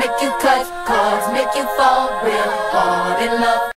make you cut cards, make you fall real hard in love.